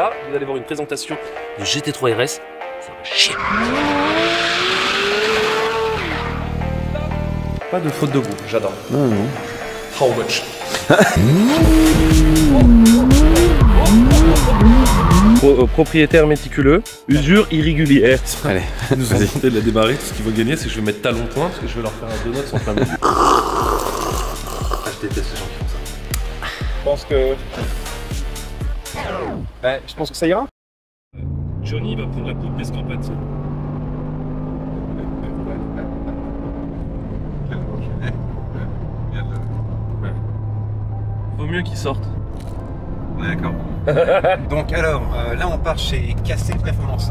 Là, vous allez voir une présentation de GT3 RS. Ça va chier. Pas de faute de goût, j'adore. Non, non. How much? Pro- euh, propriétaire méticuleux, usure irrégulière. Allez, nous demandé de la démarrer. Ce qu'il faut gagner, c'est que je vais mettre talon pointe et je vais leur faire un donut en plein milieu. Ah, je déteste les gens qui font ça. Je pense que. Ouais, je pense que ça ira. Johnny va prendre la coupe d'escampade. Vaut mieux qu'il sorte. D'accord. donc alors, euh, là on part chez Cassé Performance.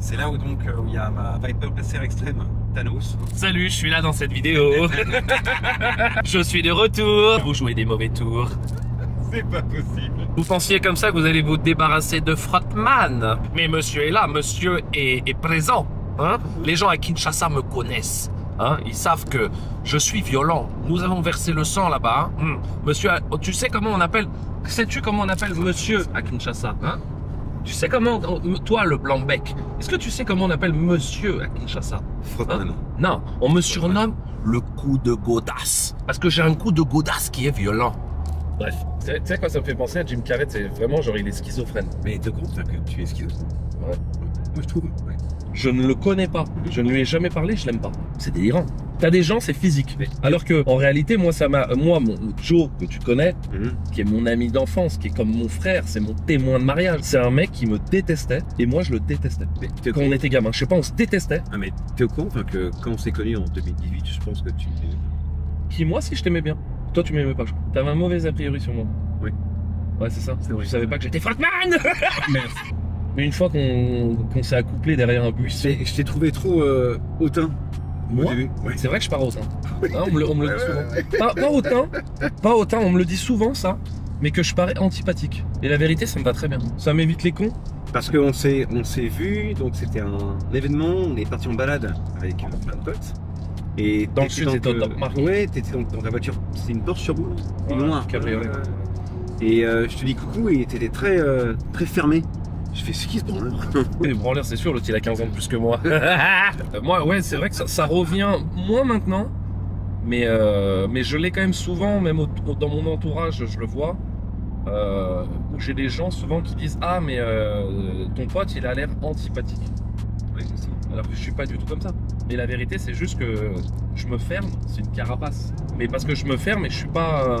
C'est là où donc euh, où il y a ma Viper PCR Extreme Thanos. Salut, je suis là dans cette vidéo. je suis de retour. Vous jouez des mauvais tours. C'est pas possible. Vous pensiez comme ça que vous allez vous débarrasser de Frotman. Mais monsieur est là, monsieur est, est présent. Hein Les gens à Kinshasa me connaissent. Hein Ils savent que je suis violent. Nous avons versé le sang là-bas. hein. Hmm. Monsieur, a- tu sais comment on appelle Sais-tu comment on appelle monsieur à Kinshasa hein? Tu sais comment Toi, le blanc bec? Est-ce que tu sais comment on appelle monsieur à Kinshasa Frotman. non, on me surnomme le coup de godasse. Parce que j'ai un coup de godasse qui est violent. Bref, tu sais- quoi ça me fait penser à Jim Carrey, c'est vraiment genre il est schizophrène. Mais te compte que tu es schizophrène. Ouais. Moi je trouve. Ouais. Je ne le connais pas, je ne lui ai jamais parlé, je l'aime pas. C'est délirant. T'as des gens, c'est physique. Alors que, en réalité, moi, ça m'a, moi, mon Joe, que tu connais, Mhm. qui est mon ami d'enfance, qui est comme mon frère, c'est mon témoin de mariage. C'est un mec qui me détestait, et moi, je le détestais. Mais Quand on était gamin, je sais pas, on se détestait. Ah mais t'es au courant que quand on s'est connus en 2018, je pense que tu. Qui, moi, si je t'aimais bien. Toi, tu m'aimais pas, je crois. T'avais un mauvais a priori sur moi. Oui. Ouais, c'est ça. C'est vrai. Je savais pas que j'étais Frontman Merci. Mais une fois qu'on qu'on s'est accouplé derrière un bus, Mais je t'ai trouvé trop euh, hautain. Moi début. Ouais. c'est vrai que je pars hautain. Hein, on me le, on me le dit souvent. Pas, pas hautain, pas hautain, on me le dit souvent ça, mais que je parais antipathique. Et la vérité, ça me va très bien. Ça m'évite les cons. Parce qu'on s'est on s'est vu, donc c'était un événement, on est parti en balade avec euh, plein de potes. Et Dans le sud, c'était Mark. Ouais, t'étais donc dans ta voiture. C'est une Porsche sur roue, Ouais, noire. cabriolet. Ouais, ouais, ouais. Et euh, je te dis coucou et t'étais très euh, très fermé. Je fais ce qui se branle. Mais branleur, c'est sûr, l'autre il a 15 ans de plus que moi. Moi, ouais, c'est vrai que ça, ça revient moins maintenant, mais, euh, mais je l'ai quand même souvent, même au- au- dans mon entourage, je le vois. Euh, où j'ai des gens souvent qui disent Ah, mais ton pote il a l'air antipathique. Alors que je suis pas du tout comme ça. Et la vérité, c'est juste que je me ferme, c'est une carapace. Mais parce que je me ferme et je suis pas. euh,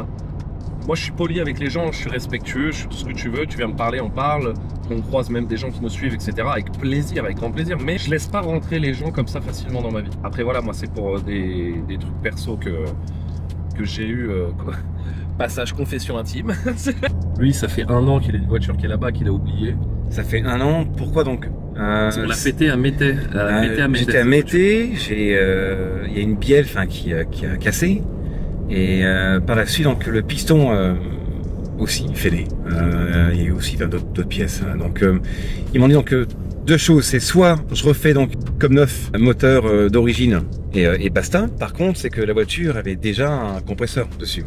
Moi, je suis poli avec les gens, je suis respectueux, je suis tout ce que tu veux. Tu viens me parler, on parle. On croise même des gens qui me suivent, etc. Avec plaisir, avec grand plaisir. Mais je laisse pas rentrer les gens comme ça facilement dans ma vie. Après, voilà, moi, c'est pour euh, des, trucs perso que, que j'ai eu. euh, quoi. Passage confession intime. Lui, ça fait un an qu'il a une voiture qui est là-bas, qu'il a oublié. Ça fait un an. Pourquoi donc Euh, On l'a pété à Mété. Euh, J'étais à Mété, j'ai, euh, il y a une bielle, enfin, qui, a- qui a cassé, et euh, par la suite, donc le piston euh, aussi fêlé. Euh, il y a eu aussi d'autres d'autres pièces. hein. Donc, euh, ils m'ont dit donc euh, deux choses. C'est soit je refais donc comme neuf un moteur euh, d'origine et, euh, et basta. Par contre, c'est que la voiture avait déjà un compresseur dessus.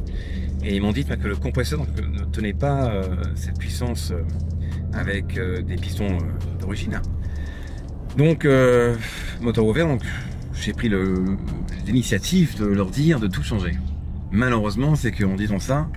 Et ils m'ont dit que le compresseur donc, ne tenait pas euh, cette puissance euh, avec euh, des pistons euh, d'origine. Donc, euh, moteur ouvert, donc j'ai pris l'initiative de leur dire de tout changer. Malheureusement, c'est qu'en disant ça,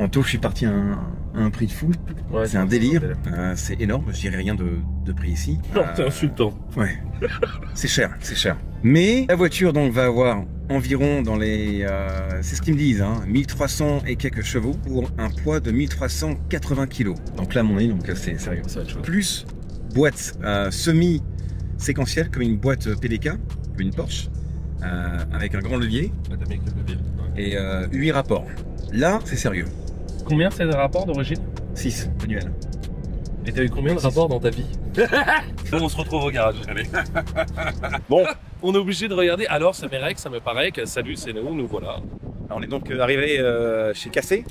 en taux, je suis parti à un, à un prix de fou. Ouais, c'est un délire. Euh, c'est énorme. Je dirais rien de, de prix ici. Non, Euh, c'est insultant. Ouais. c'est cher, c'est cher. Mais la voiture donc va avoir environ dans les, euh, c'est ce qu'ils me disent, hein, 1300 et quelques chevaux pour un poids de 1380 kg. Donc là, mon nez, donc c'est sérieux. Ça. Plus boîte euh, semi séquentielle comme une boîte PDK, comme une Porsche, euh, avec un grand levier et euh, 8 rapports. Là, c'est sérieux. Combien c'est le rapport d'origine? 6 manuel. Et t'as eu combien de rapports dans ta vie? On se retrouve au garage. Allez. bon, on est obligé de regarder. Alors, ça m'est ça me paraît que salut, c'est nous, nous voilà. Alors, on est donc euh, arrivé euh, chez Cassé?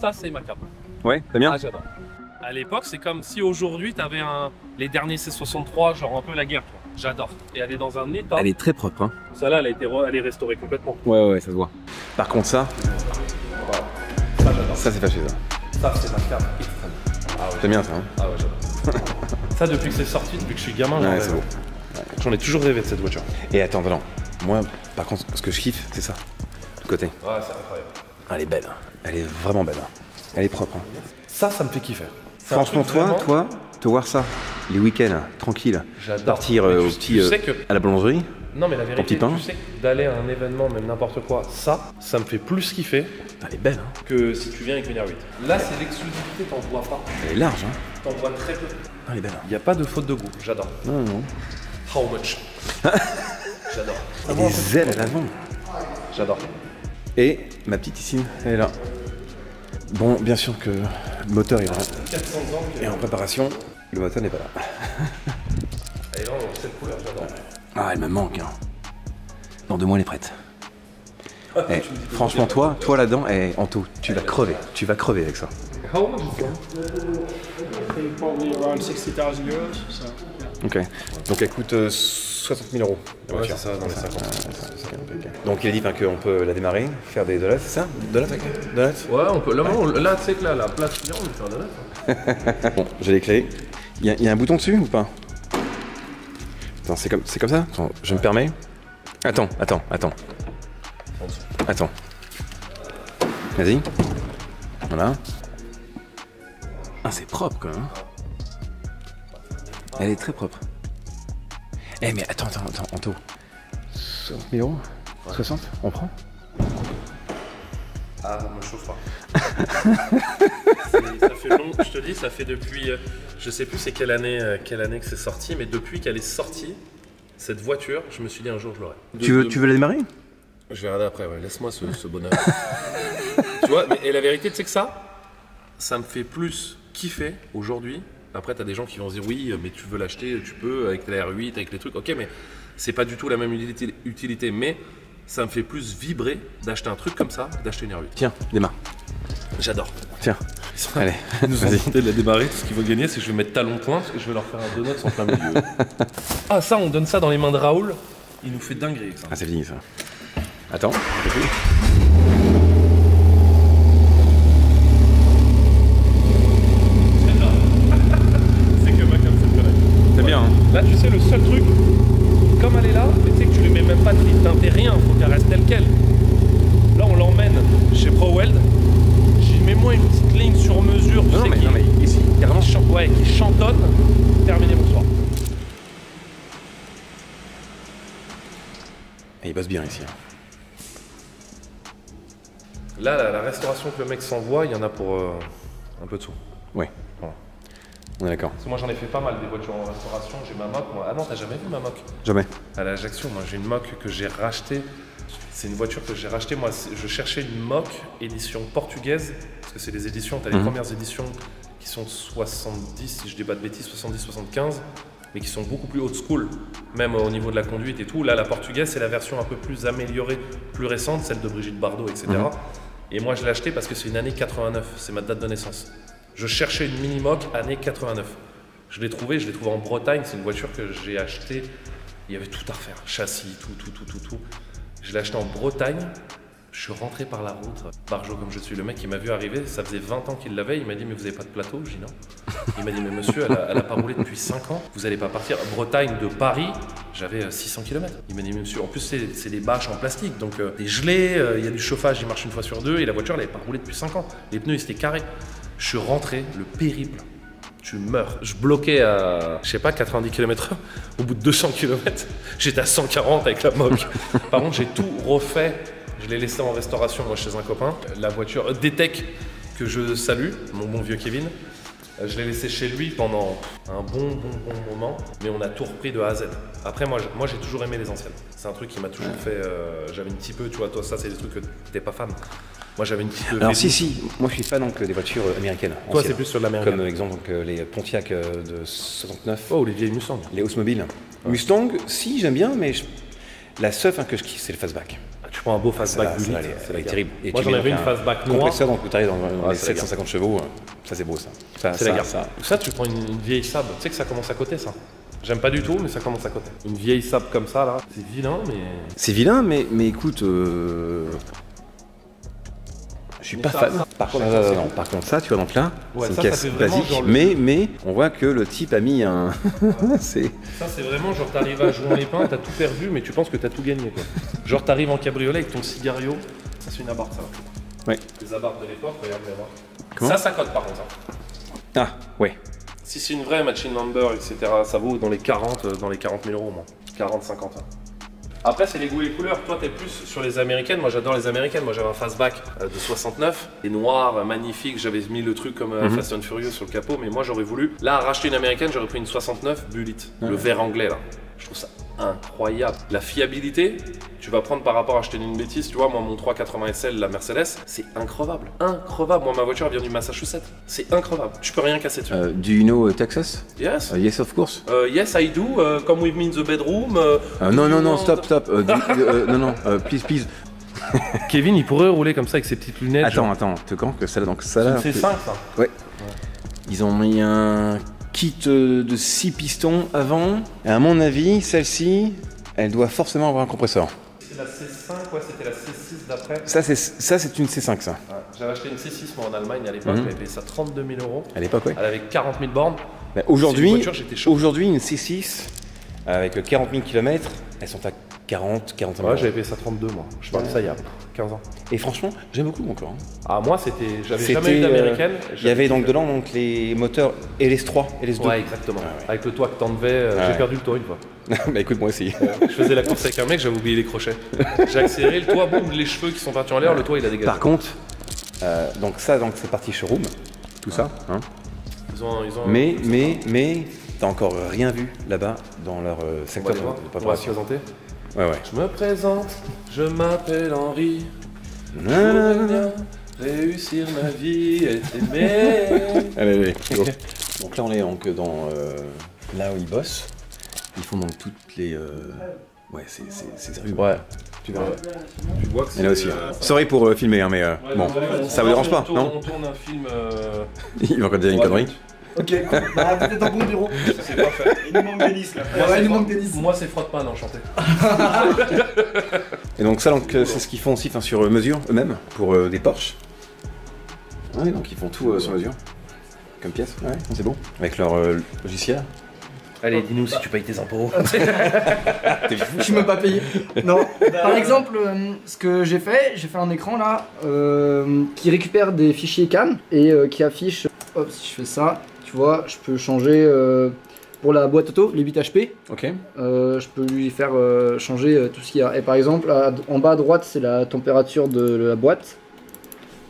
Ça, c'est ma carte. Ouais, t'as bien Ah, j'adore. À l'époque, c'est comme si aujourd'hui, t'avais un... les derniers C63, genre un peu la guerre. quoi. J'adore. Et elle est dans un état. Elle est très propre. Hein. Celle-là, elle, a été re- elle est restaurée complètement. Ouais, ouais, ouais, ça se voit. Par contre, ça, Ça, j'adore. ça c'est fâché ça. Ça, c'est ma carte extrême. Ah ouais. Bien ça. Hein Ah ouais, j'adore. ça, depuis que c'est sorti, depuis que je suis gamin, j'en Ouais, rêve. c'est beau. J'en ai toujours rêvé de cette voiture. Et attends, attends. Moi, par contre, ce que je kiffe, c'est ça. Le côté. Ouais, c'est incroyable. Elle est belle. hein. Elle est vraiment belle. hein. Elle est propre. hein. Ça, ça me fait kiffer. Franchement, toi, vraiment- toi, te voir ça, les week-ends, tranquille, J'adore. partir euh, au petit, euh, sais que- à la boulangerie. Non, mais la vérité, petit tu sais d'aller à un événement, même n'importe quoi, ça, ça me fait plus kiffer Elle est belle. Hein. que si tu viens avec une R8. Là, c'est l'exclusivité, t'en vois pas. Elle est large. Hein. T'en vois très peu. Ah, Elle est belle. hein. Il n'y a pas de faute de goût, j'adore. Non, non. How much? J'adore. Et des ailes à l'avant. J'adore. Et ma petite Issine, elle est là. Bon, bien sûr que le moteur est en, 400 ans que... est en préparation. Le moteur n'est pas là. Elle est là cette couleur, j'adore. Ah, elle me manque. Hein. Dans deux mois, elle est prête. Eh, franchement, toi, toi là-dedans, eh, Anto, tu vas crever. Tu vas crever avec ça. How much is that I think probably around 60,000 euros. So, yeah. Ok. Donc elle coûte euh, 60 000 euros. la Ouais, voiture. c'est ça, dans les 50. Ok, ok. Donc il a dit qu'on peut la démarrer, faire des donuts, c'est ça? Donuts, Donuts? Ouais, on peut. Là, on- là tu sais que là, la place client, on peut faire de la Bon, j'ai les clés. Il y, a- il y a un bouton dessus ou pas? Attends, c'est comme, c'est comme ça Attends, je me permets. Attends, attends, attends. Attends. Vas-y. Voilà. Ah, c'est propre quand même. hein. Elle est très propre. Eh, mais attends, attends, attends, Anto. 60 000 euros 60 On prend Ah, ça me chauffe pas. Ça fait long, je te dis, ça fait depuis. Je sais plus c'est quelle année, euh, quelle année que c'est sorti, mais depuis qu'elle est sortie, cette voiture, je me suis dit un jour je l'aurai. tu veux, tu veux la démarrer? Je vais regarder après, ouais. Laisse-moi ce, ce bonheur. tu vois, mais, et la vérité, tu sais que ça, ça me fait plus kiffer aujourd'hui. Après, t'as des gens qui vont se dire oui, mais tu veux l'acheter, tu peux, avec la R8, avec les trucs. Ok, mais c'est pas du tout la même utilité. Mais ça me fait plus vibrer d'acheter un truc comme ça d'acheter une R8. Tiens, démarre. J'adore. Tiens. Allez, Ils nous ont demandé de la démarrer. Tout ce qu'ils veulent gagner, c'est que je vais mettre talon pointe et je vais leur faire un donut en plein milieu. ah, ça, on donne ça dans les mains de Raoul. Il nous fait dinguerie avec ça. Ah, c'est fini ça. Attends, un peu plus. C'est que moi, comme ça, je connais. C'est bien, hein Là, tu sais, le seul truc, comme elle est là, mais tu sais que tu lui mets même pas de fil teinté, rien, faut qu'elle reste telle quelle. Là, on l'emmène chez ProWeld. J'y mets moi une petite ligne sur mesure, tu Non, sais, mais, qui, non, mais ici, carrément. qui chan- ouais, qui chantonne. Terminé, bonsoir. Et il bosse bien ici. hein. Là, la, la restauration que le mec s'envoie, il y en a pour euh, un peu de sous. Ouais. Voilà. On est d'accord. Parce que moi, j'en ai fait pas mal des voitures en restauration. J'ai ma moque. Moi. Ah non, t'as jamais vu ma moque? Jamais. À l'Ajaccio, moi, j'ai une moque que j'ai rachetée. C'est une voiture que j'ai rachetée. Moi, c'est- je cherchais une moque édition portugaise. Parce que c'est des éditions. T'as les premières éditions qui sont 70, si je dis pas de bêtises, 70-75. Mais qui sont beaucoup plus old school, même au niveau de la conduite et tout. Là, la portugaise, c'est la version un peu plus améliorée, plus récente, celle de Brigitte Bardot, etc. Et moi, je l'ai achetée parce que c'est une année 89. C'est ma date de naissance. Je cherchais une mini-moque année 89. Je l'ai trouvée, je l'ai trouvée en Bretagne. C'est une voiture que j'ai achetée. Il y avait tout à refaire. Châssis, tout, tout, tout, tout, tout. Je l'ai achetée en Bretagne. Je suis rentré par la route, barjot comme je suis. Le mec qui m'a vu arriver, ça faisait 20 ans qu'il l'avait. Il m'a dit Mais vous avez pas de plateau Je dis non. Il m'a dit Mais monsieur, elle a, elle a pas roulé depuis 5 ans. Vous allez pas partir. Bretagne de Paris, j'avais euh, 600 km. Il m'a dit Mais monsieur, en plus, c'est des bâches en plastique. Donc, euh, des gelées, euh, il y a du chauffage, il marche une fois sur deux. Et la voiture, elle avait pas roulé depuis 5 ans. Les pneus, ils étaient carrés. Je suis rentré, le périple. Tu meurs. Je bloquais à, je sais pas, 90 km/h. Au bout de 200 km, j'étais à 140 avec la moque. Par contre, j'ai tout refait. Je l'ai laissé en restauration, moi, chez un copain. La voiture euh, Detec, que je salue, mon bon vieux Kevin. Euh, Je l'ai laissé chez lui pendant un bon, bon, bon moment, mais on a tout repris de A à Z. Après, moi, moi j'ai toujours aimé les anciennes. C'est un truc qui m'a toujours fait. euh, j'avais un petit peu, tu vois, toi, ça, c'est des trucs que t'es pas fan. Moi, j'avais une petite. Alors V12. si, si, moi je suis fan donc des voitures américaines. Toi, c'est plus sur de l'américain. Comme exemple donc, les Pontiac de 69, Oh, les vieilles Mustang. les Oldsmobile. Mustang, si j'aime bien, mais je- la seule hein, que je kiffe, c'est le fastback. Ah, Tu prends un beau fastback Ça, c'est est guerre. terrible. Et Moi, j'en avais une fastback noire. Compresseur, donc tu arrives dans, Ah, les c'est la guerre. 750 chevaux, euh, ça c'est beau ça. Ça, C'est la guerre. ça. Ça. tu prends une, une vieille sable. Tu sais que ça commence à côté, ça. J'aime pas du tout, mais ça commence à côté. Une vieille sable comme ça, là. C'est vilain, mais. C'est vilain, mais, mais écoute, euh, je suis pas fan. Ça- Par contre, Chaque non, non, c'est non, cool. par contre, ça, tu vois, donc là, Ouais, c'est une ça, caisse fait vraiment basique, le- mais, mais on voit que le type a mis un. c'est. Ça, c'est vraiment genre, t'arrives à jouer en épin, t'as tout perdu, mais tu penses que t'as tout gagné, quoi. Genre, t'arrives en cabriolet avec ton cigario. Ça, c'est une abarde, ça. Ouais. Les abardes de l'époque, regarde. Comment Ça, ça cote, par contre. hein. Ah, ouais. Si c'est une vraie machine number, etc., ça vaut dans les 40, euh, dans les 40 000 euros, moi. 40, 50. Après, c'est les goûts et les couleurs. Toi, t'es plus sur les américaines. Moi, j'adore les américaines. Moi, j'avais un fastback euh, de 69. Et noir, euh, magnifique. J'avais mis le truc comme euh, Mhm. Fast and Furious sur le capot. Mais moi, j'aurais voulu. Là, racheter une américaine, j'aurais pris une 69 Bullet. Ouais. Le vert anglais, là. Je trouve ça incroyable. La fiabilité, tu vas prendre par rapport à acheter une bêtise. Tu vois, moi, mon 380 SL, la Mercedes, c'est increvable. Increvable. Moi, ma voiture vient du Massachusetts. C'est increvable. Tu peux rien casser dessus. Euh, do you know uh, Texas? Yes. Uh, Yes, of course. Uh, yes, I do. Uh, come with me in the bedroom. Uh, Euh, non, non, non, stop, stop. Euh, do- euh, non, non, euh, please, please. Kevin, il pourrait rouler comme ça avec ses petites lunettes. Attends, attends, te quand que donc ça là. c'est 5 ça. Ils ont mis un kit euh, de 6 pistons avant. Et à mon avis, celle-ci, elle doit forcément avoir un compresseur. C'est la C5, ouais, c'était la C6 d'après. Ça, c'est ça, c'est une C5, ça. Ouais, J'avais acheté une C6 moi en Allemagne à l'époque, j'avais payé ça 32 000 euros. À l'époque, ouais. Elle avait 40 000 bornes. Bah, Aujourd'hui, une voiture, aujourd'hui, une C6 avec 40 000 km, elles sont à 40, 45 000 Ouais, j'avais payé ça 32 moi. Je parle de ça il y a 15 ans. Et franchement, j'aime beaucoup encore. hein. Ah, moi c'était. J'avais jamais eu d'américaine. Il y avait donc dedans donc, les moteurs LS3, LS2. Ouais, exactement. Ouais. Avec le toit que t'enlevais, euh, j'ai perdu le toit une fois. bah écoute, moi aussi. Je faisais la course avec un mec, j'avais oublié les crochets. J'ai accéléré, le toit, boum, les cheveux qui sont partis en l'air, le toit il a dégagé. Par contre, euh, donc ça, donc c'est parti showroom, tout ça. hein. Ils ont, ils ont Mais, mais, mais, t'as encore rien vu là-bas dans leur euh, secteur de, On va se présenter. Ouais, ouais. Je me présente, je m'appelle Henri. Je bien réussir ma vie et t'aimer. Allez, allez, go. Donc là, on est donc dans euh, là où ils bossent. Ils font donc toutes les. euh, Ouais, c'est c'est- c'est sérieux. Ouais. Tu verras. Tu vois que Et là aussi. hein. Sorry pour euh, filmer, hein, mais euh, bon, ça vous dérange pas, on tourne, non On tourne un film. Euh... Il va encore dire une connerie. Ok, bah, vous êtes dans bon bureau. C'est. Il nous manque Denis là. Moi, Ouais, il nous manque Denis. Moi, c'est frotte pas, enchanté. Et donc ça, donc, euh, c'est ce qu'ils font aussi sur euh, mesure eux-mêmes pour euh, des Porsche. Ouais, donc ils font tout euh, sur mesure. Comme pièce, ouais, c'est bon. Avec leur euh, logiciel. Allez, dis-nous si tu payes tes impôts. Je suis même pas payé. Non. Par exemple, euh, ce que j'ai fait, j'ai fait un écran là euh, qui récupère des fichiers CAN et euh, qui affiche. Hop, si je fais ça, tu vois, je peux changer euh, pour la boîte auto, les 8 HP. Ok. euh, je peux lui faire euh, changer euh, tout ce qu'il y a. Et par exemple, à- en bas à droite, c'est la température de la boîte.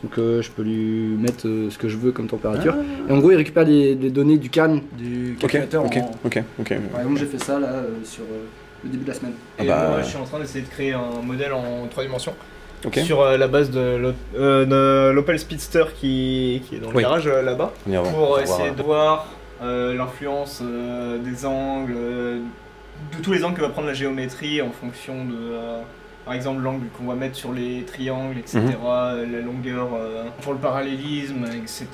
Donc euh, je peux lui mettre euh, ce que je veux comme température. Et en gros, il récupère les, les données du CAN, du Ok, calculateur. ok, en- ok, ok. Par exemple, j'ai fait ça là euh, sur euh, le début de la semaine. Ah Et bah, moi, je suis en train d'essayer de créer un modèle en 3 dimensions Sur euh, la base de euh, de l'Opel Speedster qui, qui est dans le Oui. garage euh, là-bas. Pour essayer de voir l'influence des angles, de tous les angles que va prendre la géométrie en fonction de, par exemple, l'angle qu'on va mettre sur les triangles, etc., Mhm. euh, la longueur euh, pour le parallélisme, etc.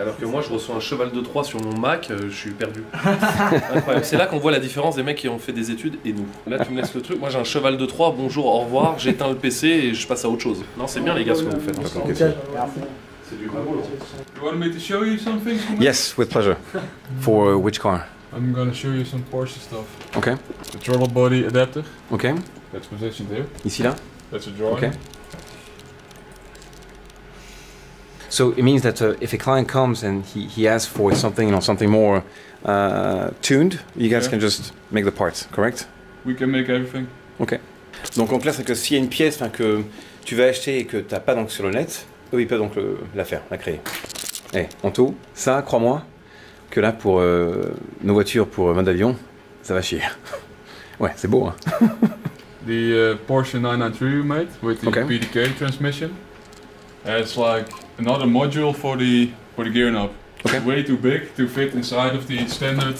Alors que moi, je reçois un cheval de Troie sur mon Mac, euh, je suis perdu. C'est là qu'on voit la différence des mecs qui ont fait des études et nous. Là, tu me laisses le truc. Moi, j'ai un cheval de Troie, bonjour, au revoir, j'éteins le PC et je passe à autre chose. Non, c'est bien, les gars, ce que vous faites. C'est du boulot. You want me to show you something? Yes, with pleasure. For uh, which car? I'm gonna show you some Porsche stuff. Ok, The throttle body adapter, ok. that's positioned here. Ici là? That's a drawing. Okay. So it means that uh, if a client comes and he, he asks for something, you know, something more uh, tuned, you guys Yeah. can just make the parts, correct? We can make everything. Donc en clair, c'est que s'il y a une pièce que tu vas acheter et que tu n'as pas donc sur le net, eux ils peuvent donc le- la faire, la créer. Eh, en tout, ça, crois-moi, que là pour euh, nos voitures, pour euh, mode avion, ça va chier. ouais, c'est beau, hein. The uh, Porsche 993 we made with the Okay. PDK transmission has like another module for the for the gear knob. Okay. It's way too big to fit inside of the standard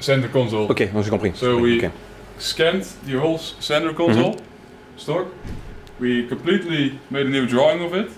center console. Ok, donc j'ai compris. So we- Ok. Scanned the whole center console stock. We completely made a new drawing of it,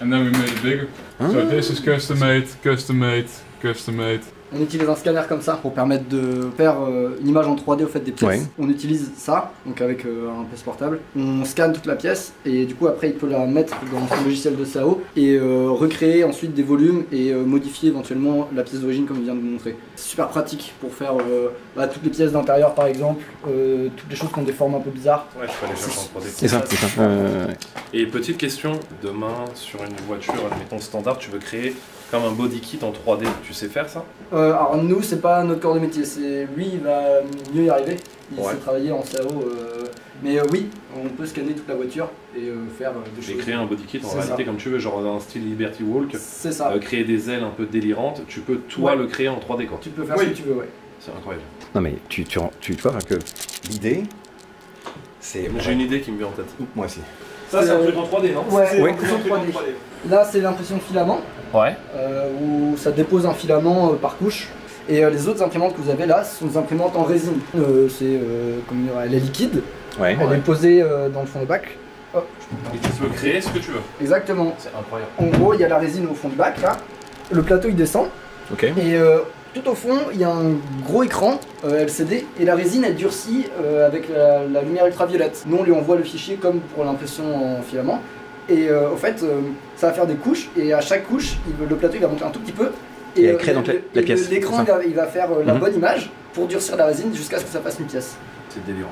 and then we made it bigger. So Ah. this is custom made, custom made custom made. On utilise un scanner comme ça pour permettre de faire euh, une image en 3D au fait des pièces. Ouais. On utilise ça, donc avec euh, un PC portable. On scanne toute la pièce et du coup après il peut la mettre dans son logiciel de SAO et euh, recréer ensuite des volumes et euh, modifier éventuellement la pièce d'origine comme il vient de vous montrer. C'est super pratique pour faire euh, bah, toutes les pièces d'intérieur par exemple, euh, toutes les choses qui ont des formes un peu bizarres. Ouais, je peux aller chercher en 3D. C'est ça, c'est ça. Euh, Et petite question, demain sur une voiture, admettons standard, tu veux créer comme un body kit en 3D, tu sais faire ça? Euh, alors nous c'est pas notre corps de métier, c'est lui il va mieux y arriver. Il Ouais. sait travailler en SAO. euh, Mais euh, oui, on peut scanner toute la voiture et euh, faire euh, des Et choses. créer un body kit en réalité ça. comme tu veux, genre un style Liberty Walk, C'est ça. euh, créer des ailes un peu délirantes, tu peux toi Ouais. le créer en 3D quoi. Tu peux faire Oui. ce que tu veux, ouais. C'est incroyable. Non mais tu, tu, tu, tu vois que l'idée, c'est... J'ai une idée qui me vient en tête. Moi aussi. Ça c'est un truc en 3D non Ouais, C'est Oui. l'impression l'impression 3D. Là, c'est l'impression filament, Ouais. euh, où ça dépose un filament euh, par couche. Et euh, les autres imprimantes que vous avez là, ce sont des imprimantes en résine. Euh, c'est, euh, comment dire, elle est liquide, Ouais. elle est posée euh, dans le fond de bac. Hop, Et tu peux créer ce que tu veux. exactement. C'est incroyable. En gros, il y a la résine au fond du bac, là. Le plateau, il descend. Ok. Et euh, tout au fond, il y a un gros écran euh, LCD et la résine elle durcit euh, avec la, la lumière ultraviolette. Nous on lui envoie le fichier comme pour l'impression en filament. Et euh, au fait, euh, ça va faire des couches et à chaque couche, il- le plateau il va monter un tout petit peu. Et donc la- pièce, L'écran il va, il va faire euh, la Mhm. bonne image pour durcir la résine jusqu'à ce que ça fasse une pièce. C'est délirant.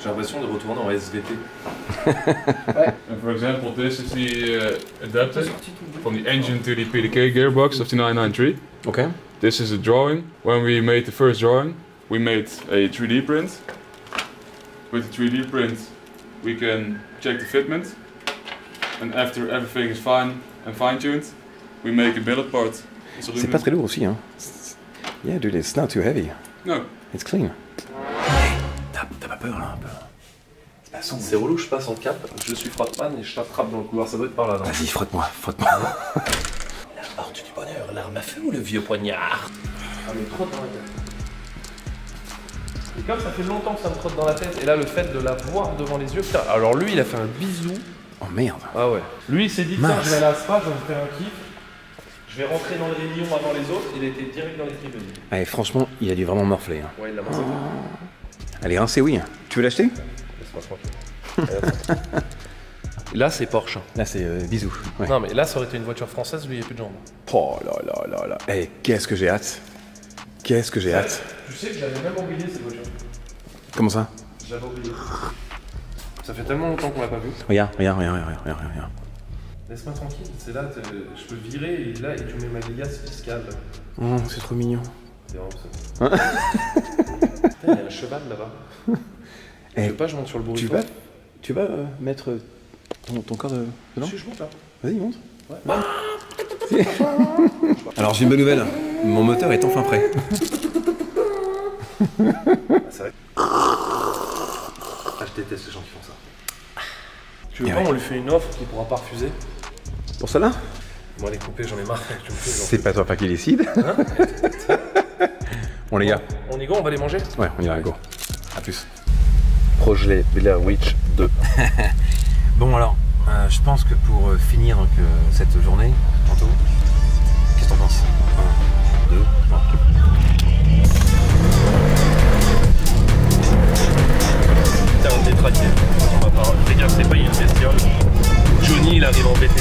J'ai l'impression de retourner en SVT. And for example, this is the uh, adapter from the engine to the PDK gearbox of the 993. Ok. This is a drawing. When we made the first drawing, we made a 3D print. With the 3D print, we can check the fitment. And after everything is fine and fine-tuned, we make a billet part. It's C'est pas très lourd aussi, hein. Yeah, dude, it's not too heavy. No. It's clean. T'as t'as pas peur là un peu C'est pas sombre. C'est relou, je passe en cap, je suis frottman et je t'attrape dans le couloir, ça doit être par là. Vas-y, frotte-moi, frotte-moi. La feu ou le vieux poignard Ah mais trotte dans la tête. Et comme ça fait longtemps que ça me trotte dans la tête, et là le fait de la voir devant les yeux, putain, alors lui il a fait un bisou. Oh merde. Ah ouais. Lui il s'est dit, tiens, je vais aller à Spa, je vais me faire un kiff. Je vais rentrer dans les réunions avant les autres, il était direct dans les tribunes. Allez, franchement, il a dû vraiment morfler. Hein. Ouais, il l'a massacré. Allez, rincé, oui. Tu veux l'acheter? Laisse-moi tranquille. Là c'est Porsche. Là, c'est euh, bisous. Ouais. Non mais là ça aurait été une voiture française, lui il n'y a plus de jambes. Oh là là là là. Eh, qu'est-ce que j'ai hâte. Qu'est-ce que j'ai hâte. Tu sais que je l'avais même oublié cette voiture. Comment ça? Je l'avais oublié. Ça fait tellement longtemps qu'on l'a pas vu. Regarde, regarde, regarde, regarde, regarde, regarde. Laisse-moi tranquille, c'est là, je peux virer et là et tu mets ma liasse fiscale. Oh, c'est trop mignon. C'est vraiment ça. Putain, il y a un cheval là-bas. Eh, Je veux pas, je monte sur le burrito. Tu vas, tu vas euh, mettre ton, ton corps de, dedans Si, je monte là. Vas-y, monte. Alors, j'ai une bonne nouvelle. Mon moteur est enfin prêt. Ah, je déteste les gens qui font ça. Tu veux Et pas, ouais. on lui fait une offre qu'il pourra pas refuser Pour celle-là Moi, les couper, j'en ai marre. C'est pas toi pas qui décide. bon, les gars. On y go, on va les manger Ouais, on y va, go. A plus. Projet Blair Witch 2. Bon alors, euh, je pense que pour euh, finir donc, cette journée, tantôt, qu'est-ce que t'en penses? Un, deux, trois. Putain, on est traqué. Va pas. Les gars, c'est pas, une bestiole. Johnny, il arrive en VTT.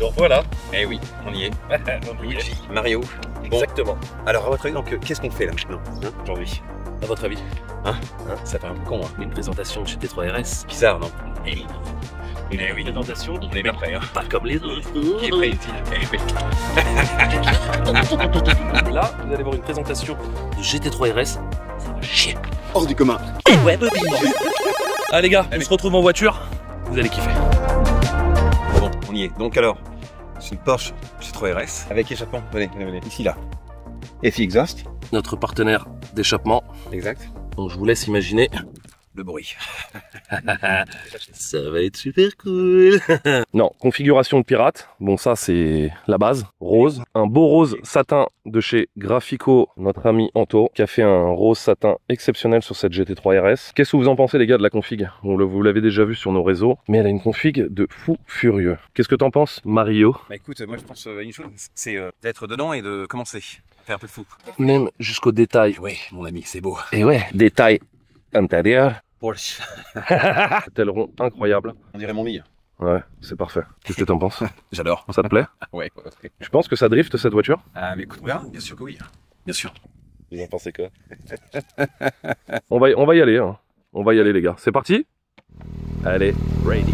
Nous revoilà. Eh oui, on y est. On y est. Luigi, Mario. Exactement. Alors, à votre avis, donc, euh, qu'est-ce qu'on fait là maintenant hein, aujourd'hui À votre avis? Hein? Ça fait un peu con, hein. Une présentation de GT3 RS. Bizarre, non? Eh Eh oui. présentation On est bien prêt, hein. pas comme les autres. Qui est prêt ici Eh oui. Là, vous allez voir une présentation de GT3 RS. Ça va chier. Hors du commun. Ouais, Bobby. Ah les gars, on se retrouve en voiture. Vous allez kiffer. On y est. Donc alors, c'est une Porsche C3 RS avec échappement. Venez, venez, venez. Ici, là. FI Exhaust. Notre partenaire d'échappement. Exact. Donc je vous laisse imaginer. Le bruit. Ça va être super cool. non, configuration de pirate. Bon, ça c'est la base. Rose. Un beau rose satin de chez Graphico, notre ami Anto, qui a fait un rose satin exceptionnel sur cette GT3 RS. Qu'est-ce que vous en pensez les gars de la config? On le- Vous l'avez déjà vu sur nos réseaux, mais elle a une config de fou furieux. Qu'est-ce que t'en penses, Mario? Bah écoute, moi je pense euh, une chose, c'est euh, d'être dedans et de commencer. Faire un peu de fou. Même jusqu'au détail. Oui, mon ami, c'est beau. Et ouais, détail intérieur. Porsche. Tel rond incroyable. On dirait mon lit. Ouais, c'est parfait. Qu'est-ce que t'en penses? J'adore. Ça te plaît? Ouais, ouais. Tu penses que ça drift cette voiture? Ah, mais écoute, verra. Bien sûr que oui. Bien sûr. Vous en pensez quoi? On, va, y- on va y aller, hein. On va y aller, les gars. C'est parti? Allez, ready.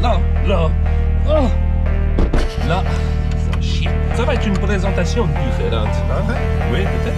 Là, là, oh. là, ça va être une présentation différente. hein? Oui, peut-être.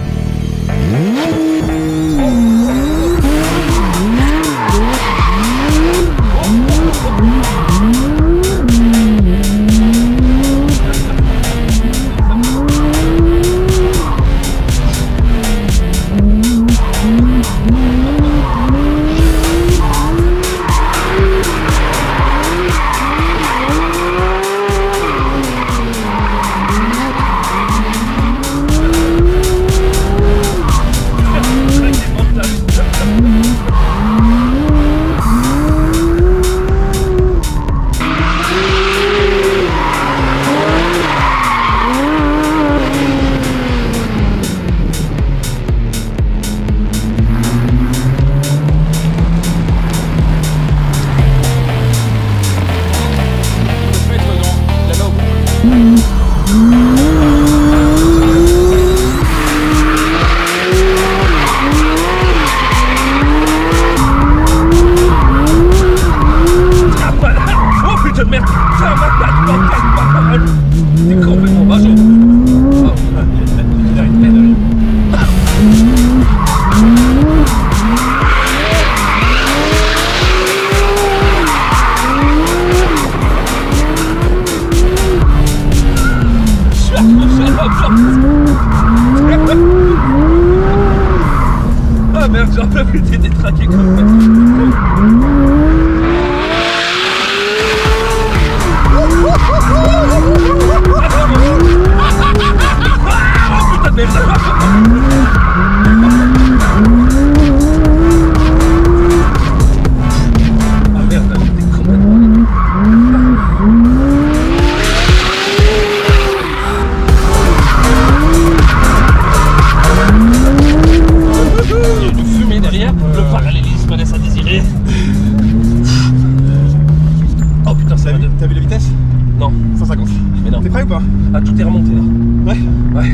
T'es prêt ou pas Ah, tout est remonté là. Ouais. Ouais.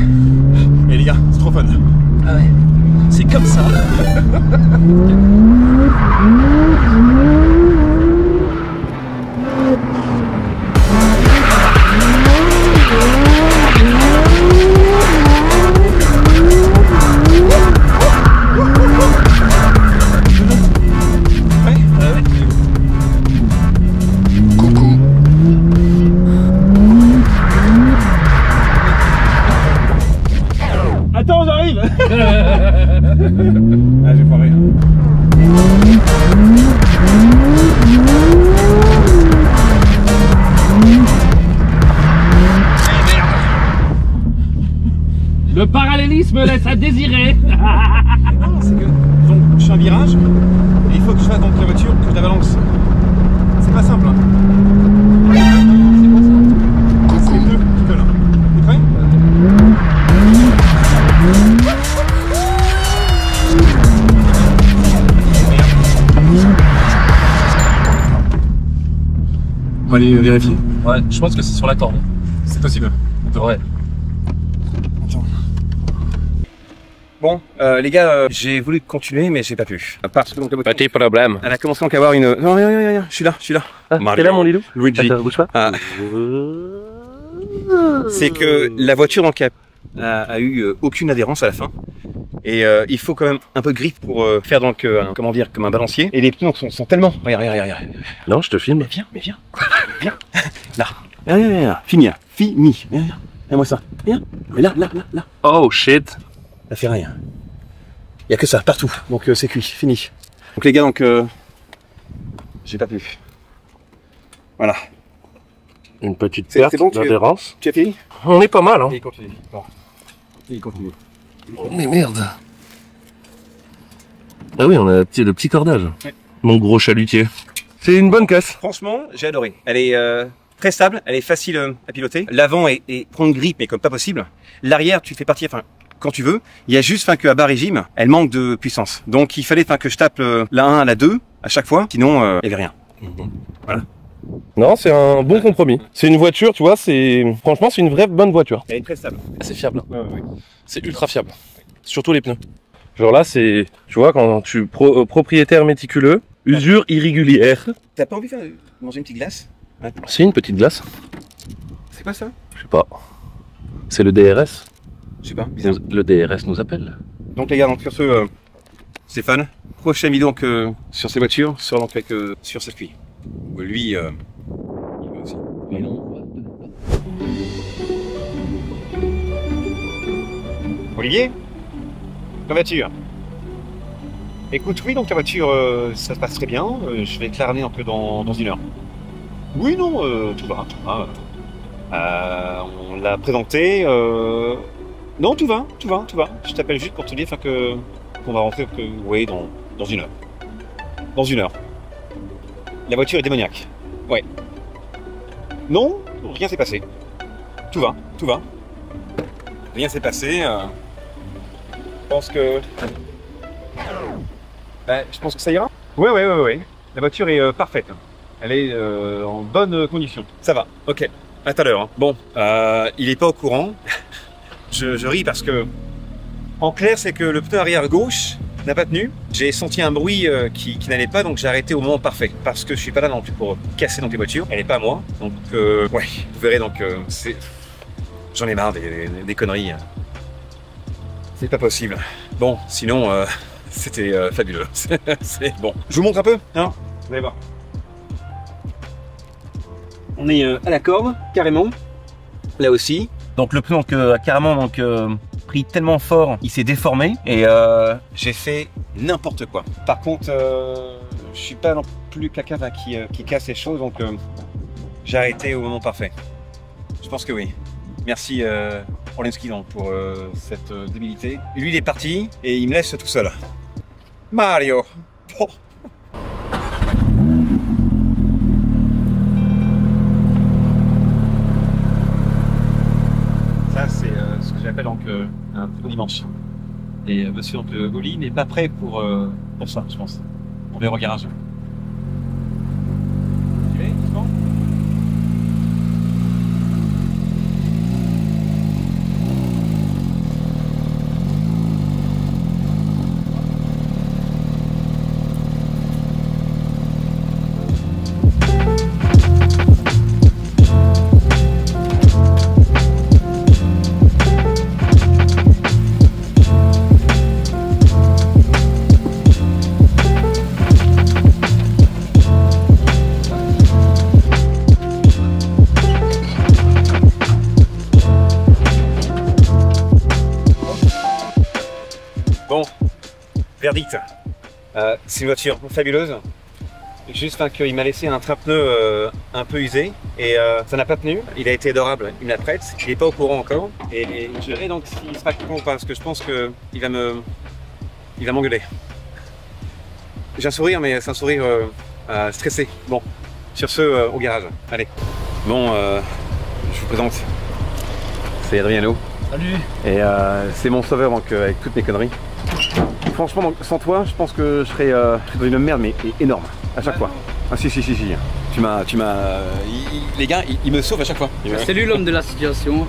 Et les gars, c'est trop fun. Ah ouais. C'est comme ça. Ouais, je pense que c'est sur la corde. C'est possible. On devrait. Bon, euh, les gars, euh, j'ai voulu continuer, mais j'ai pas pu. Petit problème. Elle a commencé à avoir une. Non, non, non, non, je suis là, je suis là. Ah, t'es là, mon Lilou Luigi. Attends, bouge pas. Ah. C'est que la voiture en cap a, a eu euh, aucune adhérence à la fin. Et euh, il faut quand même un peu de grip pour euh, faire donc euh, un, comment dire comme un balancier. Et les pneus sont, sont tellement. Regarde, regarde, regarde. Non, je te filme. Mais viens, mais viens, viens. Là. Viens, viens, viens, viens. Fini, là. fini. Viens, viens. Viens-moi ça. Viens. Mais là, là, là, là. Oh shit. Ça fait rien. Il y a que ça partout. Donc euh, c'est cuit, fini. Donc les gars, donc euh, j'ai pas pu. Voilà. Une petite C'est- perte c'est bon, d'adhérence. Tu as fini? On est pas mal, hein. Il continue. Bon. Il continue. Mais merde. Ah oui, on a le petit- le petit cordage. Ouais. Mon gros chalutier. C'est une bonne caisse. Franchement, j'ai adoré. Elle est euh, très stable, elle est facile euh, à piloter. L'avant est, est prend une grippe, mais comme pas possible. L'arrière, tu fais partir, enfin, quand tu veux. Il y a juste, enfin, qu'à bas régime, elle manque de puissance. Donc, il fallait, enfin, que je tape euh, la 1 à la 2 à chaque fois. Sinon, euh, il y avait rien. Non, c'est un bon compromis. C'est une voiture, tu vois, c'est franchement c'est une vraie bonne voiture. Elle est très stable. C'est fiable. C'est ultra fiable. Surtout les pneus. Genre là, c'est tu vois quand tu pro- euh, propriétaire méticuleux, usure irrégulière. T'as pas envie de faire- de manger une petite glace? C'est une petite glace. C'est quoi ça? Je sais pas. C'est le DRS. Je sais pas. bizarre. Le DRS nous appelle. Donc les gars, donc sur ce, euh, c'est fun. Prochaine vidéo donc euh, sur ces voitures, sera donc avec euh, sur circuit. Lui, euh, il aussi. Mais non. Olivier, ta voiture. Écoute, oui, donc ta voiture, euh, ça se passe très bien. Euh, je vais te la ramener un peu dans, dans une heure. Oui, non, euh, tout va, tout va. Euh, on l'a présenté. Euh, non, tout va, tout va, tout va. Je t'appelle juste pour te dire enfin, que qu'on va rentrer que, oui, dans, dans une heure. Dans une heure. La voiture est démoniaque. Ouais. Non, rien s'est passé. Tout va, tout va. Rien s'est passé. euh. Je pense que. Ben, je pense que ça ira. Oui, oui, oui, oui. La voiture est euh, parfaite. Elle est euh, en bonne condition. Ça va, ok. À tout à l'heure. hein. Bon, il est pas au courant. je, je ris parce que, en clair, c'est que le pneu arrière gauche n'a pas tenu. J'ai senti un bruit euh, qui, n'allait pas, donc j'ai arrêté au moment parfait. Parce que je suis pas là non plus pour casser tes voitures. Elle n'est pas à moi. Donc, euh, ouais, vous verrez. Donc, euh, c'est. J'en ai marre des, des- conneries. C'est pas possible. Bon, sinon, c'était fabuleux. c'est bon. Je vous montre un peu, hein Vous allez voir. On est à la corde, carrément. Là aussi. Donc le euh, a carrément donc, pris tellement fort, il s'est déformé et euh, j'ai fait n'importe quoi. Par contre, euh, je suis pas non plus quelqu'un qui, euh, qui casse les choses, donc j'ai arrêté au moment parfait. Je pense que oui. Merci Orlinski donc, pour cette débilité. Lui il est parti et il me laisse tout seul. Mario. Bon. Ça, c'est donc euh, un très bon dimanche. Et euh, monsieur donc, Goli n'est pas prêt pour, euh, pour ça, je pense. On verra au garage. C'est une voiture fabuleuse. Juste qu'il m'a laissé un train-pneu euh, un peu usé et euh, ça n'a pas tenu. Il a été adorable, il me la prête. Il n'est pas au courant encore. Et, et je verrai donc s'il sera content ou pas parce que je pense qu'il va me. Il va m'engueuler. J'ai un sourire, mais c'est un sourire euh, stressé. Bon, sur ce, euh, au garage. Allez. Bon, je vous présente. C'est Adriano. Salut Et c'est mon sauveur donc avec toutes mes conneries. Franchement, sans toi, je pense que je serais, euh, dans une merde, mais énorme, à chaque fois. Ah si, si, si, si. Tu m'as, tu m'as... il- les gars, ils, ils me sauvent à chaque fois. Salut l'homme de la situation.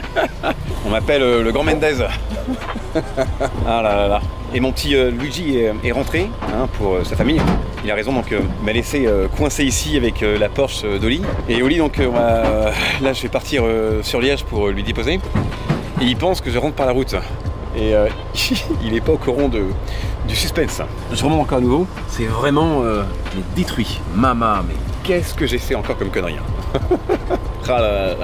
On m'appelle euh, le grand Mendez. ah là là là. Et mon petit euh, Luigi est, est rentré hein, pour euh, sa famille. Il a raison, donc euh, il m'a laissé euh, coincé ici avec euh, la Porsche euh, d'Oli. Et Oli, donc euh, on va- là je vais partir euh, sur Liège pour euh, lui déposer. Et il pense que je rentre par la route. Et euh, il n'est pas au courant du suspense. Je remonte encore à nouveau. C'est vraiment euh, détruit. Mama, mais qu'est-ce que j'ai fait encore comme connerie hein. Ah.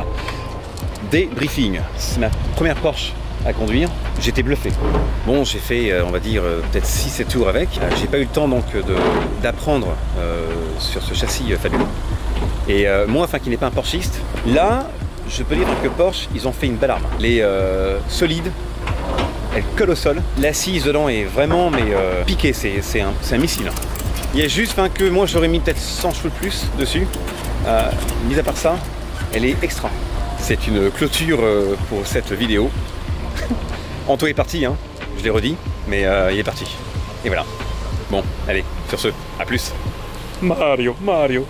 C'est ma première Porsche à conduire. J'étais bluffé. Bon, j'ai fait, euh, on va dire, peut-être 6-7 tours avec. J'ai pas eu le temps donc d'apprendre sur ce châssis fabuleux. Et moi, enfin, qui n'est pas un Porschiste, là, je peux dire que Porsche, ils ont fait une belle arme. Les solides, elle colle au sol. L'assise dedans est vraiment mais euh, piquée, c'est un, missile. Il y a juste que moi j'aurais mis peut-être 100 cheveux de plus dessus. Euh, mis à part ça, elle est extra. C'est une clôture euh, pour cette vidéo. Anto est parti, hein, je l'ai redit, mais il est parti. Et voilà. Bon, allez, sur ce, à plus. Mario, Mario.